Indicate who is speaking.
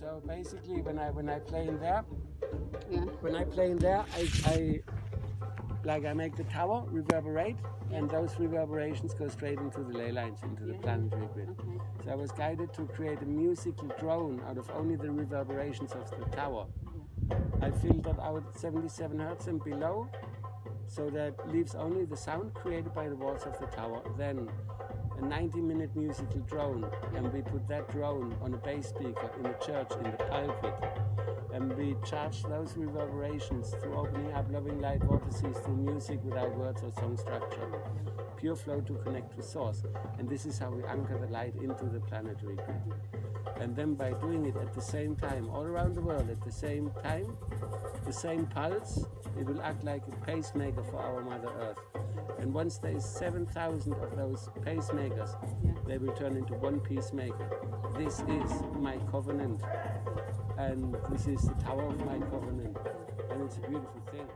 Speaker 1: So basically, when I when I play in there,
Speaker 2: Yeah.
Speaker 1: when I play in there, I, I like I make the tower reverberate, and those reverberations go straight into the ley lines, into the
Speaker 2: Yeah.
Speaker 1: planetary grid.
Speaker 2: Okay.
Speaker 1: So I was guided to create a musical drone out of only the reverberations of the tower. I filtered out 77 hertz and below, so that leaves only the sound created by the walls of the tower. Then a 90 minute musical drone, and we put that drone on a bass speaker in a church in the pulpit. And we charge those reverberations through opening up loving light vortices through music without words or song structure. Pure flow to connect to source. And this is how we anchor the light into the planetary grid. And then by doing it at the same time, all around the world at the same time, the same pulse, it will act like a pacemaker for our Mother Earth. And once there is 7,000 of those pacemakers,
Speaker 2: Yeah.
Speaker 1: they will turn into one peacemaker. This is my covenant. And this is the tower of my covenant. And it's a beautiful thing.